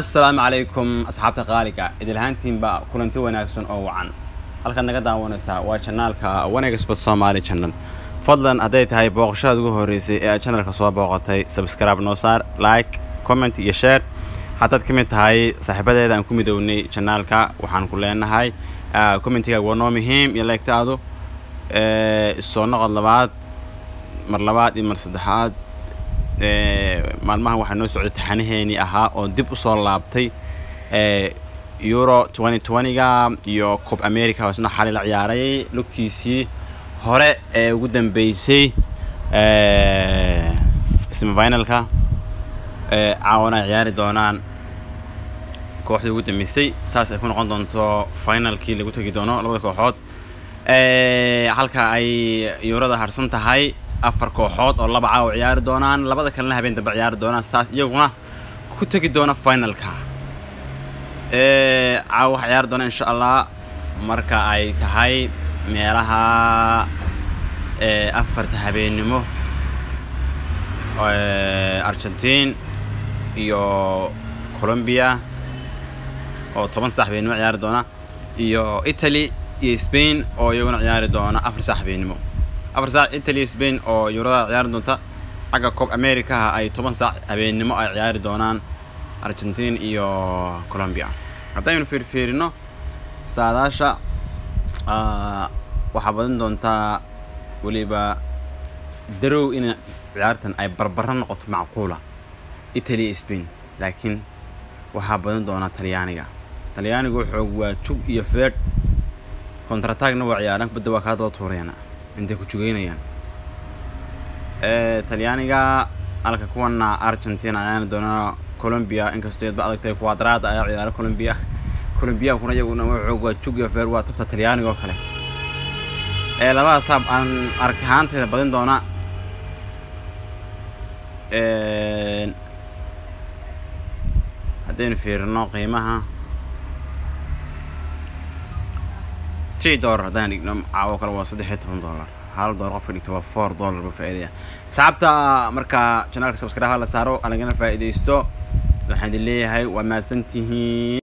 assalaamu calaykum asxaabta qaaliga idilhaantiinba kulanti wanaagsan oo wacan. Halkaad naga daawanaysaa waa janaalka wanagsport somaali channel. Fadlan hadday tahay booqashadaad ugu horreysay ee aad channelka soo booqatay subscribe noo saar like comment iyo share. Haddaad ka mid tahay saaxiibadeeda aan ku midownay janaalka waxaan ku leenahay commentigaaga waa noo muhiim iyo leegtaadu soo noqod labaad mar labaad iyo mar saddexaad maalmahan waxaa noo socday taxanaheenii ahaa oo dib u soo laabtay euro twenty twenty-ga iyo cob america isna xali la ciyaaray. Lugtiisii hore ee ugu dambeysay semifinalka caawana ay ciyaari doonaan kooxdii ugu dambeysay. Saas ay ku noqon doonto finalkii lagu tegi doono labada kooxood. Halka ay eurada harsan tahay afar kooxood oo laba caawa ciyaari doonaan labada kalena habeen dambe ciyaari doonaan saas iyaguna ku tegi doona finalka. Caawa waxa ciyaari doona insha allah marka ay tahay meelaha afarta habeennimo argentine iyo colombia oo toban saax habeennimo ciyaari doona iyo italy iyo spain oo iyaguna ciyaari doona afar saax habeennimo afar saac italy spain oo eurada ciyaari doonta xagga cob americaha ay toban saac habeennimo ay ciyaari doonaan argentine iyo colombia. Haddaynu fiirfiirino saadaasha waxaa badan doontaa weliba darow in ciyaartan ay barbaro noqoto macquula italy spain. Laakiin waxaa badan doonaa talyaaniga. Talyaanigu xoog waa jug iyo feedh. Contratagna waa ciyaaraan badda waa kaa daba tuurayaan intay ku jugeynayaan talyaaniga halka kuwana argentina ayaana doona colombia. Inkastoo yadba adag tahay quadrada ayaa ciyaara colombia. Colombia kuna iyaguna xoog waa jug iyo feer waa tabta talyaaniga oo kale. Ee labadaas saab aan aragti ahaanteeda badin doona. Haddaynu fiirino qiimaha t dollar haddaan dhigno caawo kale waa saddex iyo toban dollar. Hal dollar qofka dhigta waa four dollar ba faa'iidaya saxaabta marka janaalka subscribe la saaro alagana faa'iidaysto waxaan idin leeyahay waa mahadsantihiin